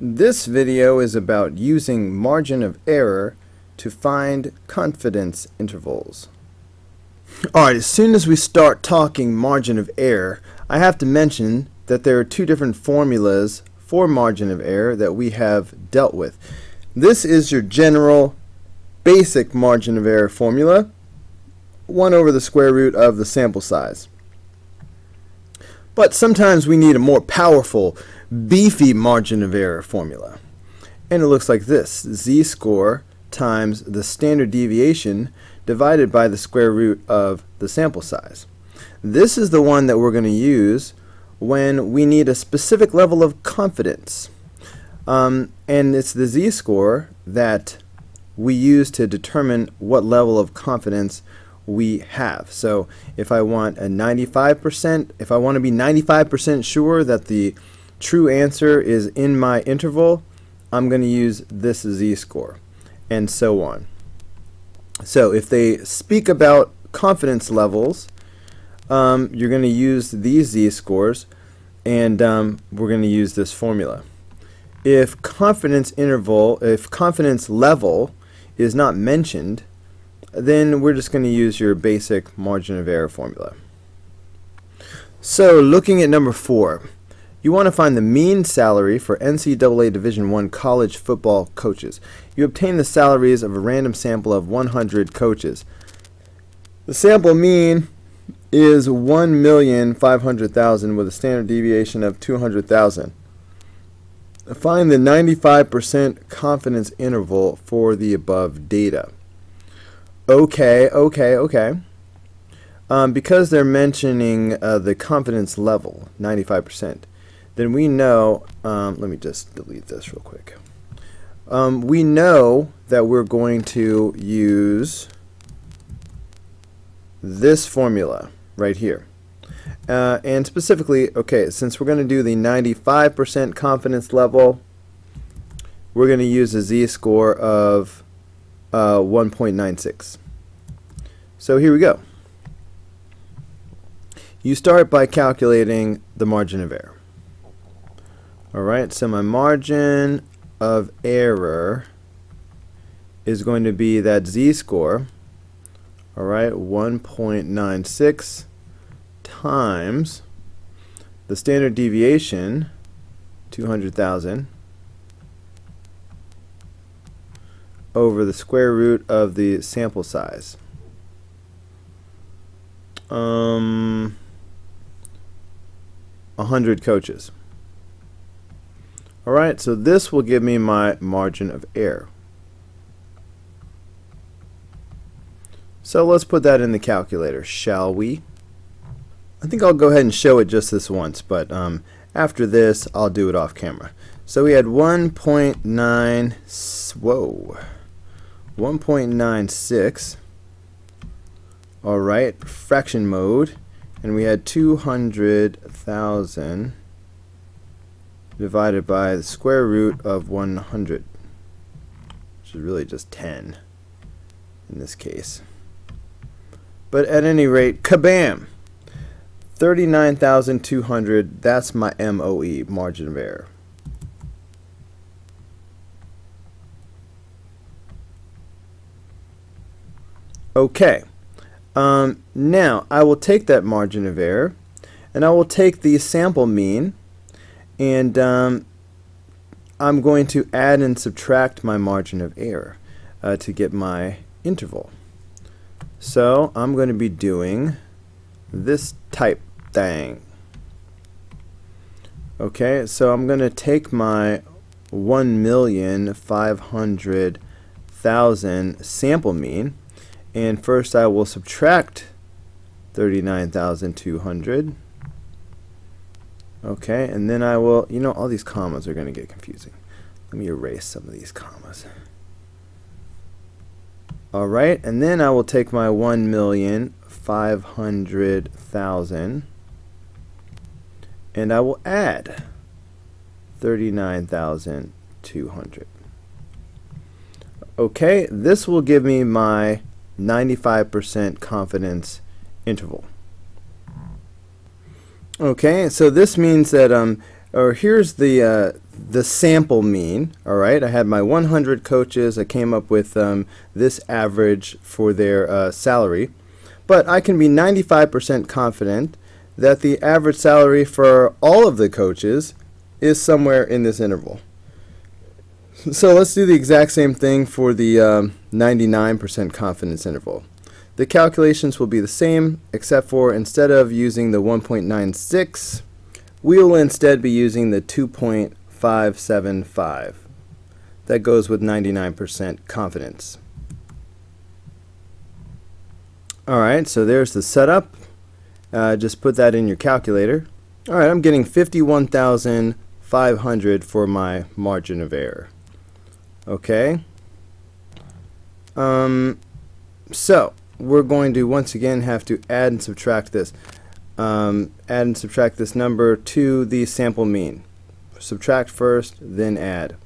This video is about using margin of error to find confidence intervals. Alright, as soon as we start talking margin of error, I have to mention that there are two different formulas for margin of error that we have dealt with. This is your general basic margin of error formula, 1 over the square root of the sample size. But sometimes we need a more powerful beefy margin of error formula. And it looks like this, z-score times the standard deviation divided by the square root of the sample size. This is the one that we're going to use when we need a specific level of confidence. Um, and it's the z-score that we use to determine what level of confidence we have. So if I want a 95%, if I want to be 95% sure that the true answer is in my interval, I'm going to use this z-score, and so on. So if they speak about confidence levels, um, you're going to use these z-scores, and um, we're going to use this formula. If confidence interval, if confidence level is not mentioned, then we're just going to use your basic margin of error formula. So looking at number four, you want to find the mean salary for NCAA Division I college football coaches. You obtain the salaries of a random sample of 100 coaches. The sample mean is 1,500,000 with a standard deviation of 200,000. Find the 95% confidence interval for the above data. Okay, okay, okay. Um, because they're mentioning uh, the confidence level, 95%, then we know, um, let me just delete this real quick. Um, we know that we're going to use this formula right here. Uh, and specifically, okay, since we're going to do the 95% confidence level, we're going to use a z-score of uh, 1.96. So here we go. You start by calculating the margin of error. Alright, so my margin of error is going to be that z-score, alright, 1.96 times the standard deviation, 200,000, over the square root of the sample size. Um, 100 coaches. Alright, so this will give me my margin of error. So let's put that in the calculator, shall we? I think I'll go ahead and show it just this once, but um, after this, I'll do it off camera. So we had 1.9, whoa, 1.96, alright, fraction mode, and we had 200,000 divided by the square root of 100, which is really just 10 in this case. But at any rate, kabam! 39,200, that's my MOE, margin of error. Okay, um, now I will take that margin of error and I will take the sample mean and um, I'm going to add and subtract my margin of error uh, to get my interval. So I'm going to be doing this type thing. Okay, so I'm going to take my 1,500,000 sample mean and first I will subtract 39,200 Okay, and then I will, you know, all these commas are going to get confusing. Let me erase some of these commas. Alright, and then I will take my 1,500,000 and I will add 39,200. Okay, this will give me my 95% confidence interval. Okay, so this means that, um, or here's the uh, the sample mean. All right, I had my 100 coaches. I came up with um, this average for their uh, salary, but I can be 95% confident that the average salary for all of the coaches is somewhere in this interval. So let's do the exact same thing for the 99% um, confidence interval. The calculations will be the same, except for instead of using the 1.96, we will instead be using the 2.575. That goes with 99% confidence. Alright, so there's the setup. Uh, just put that in your calculator. Alright, I'm getting 51,500 for my margin of error. Okay. Um, so, we're going to once again have to add and subtract this. Um, add and subtract this number to the sample mean. Subtract first, then add.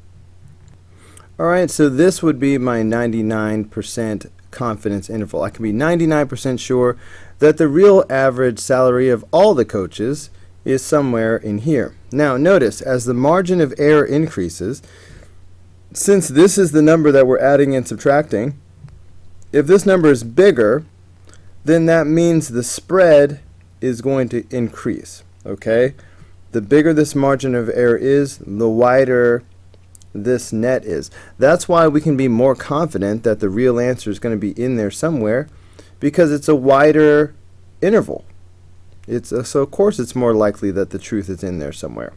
Alright, so this would be my 99% confidence interval. I can be 99% sure that the real average salary of all the coaches is somewhere in here. Now notice, as the margin of error increases, since this is the number that we're adding and subtracting, if this number is bigger, then that means the spread is going to increase, okay? The bigger this margin of error is, the wider this net is. That's why we can be more confident that the real answer is going to be in there somewhere because it's a wider interval. It's a, so of course it's more likely that the truth is in there somewhere.